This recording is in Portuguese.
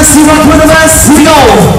Brasil, a turma do Brasil!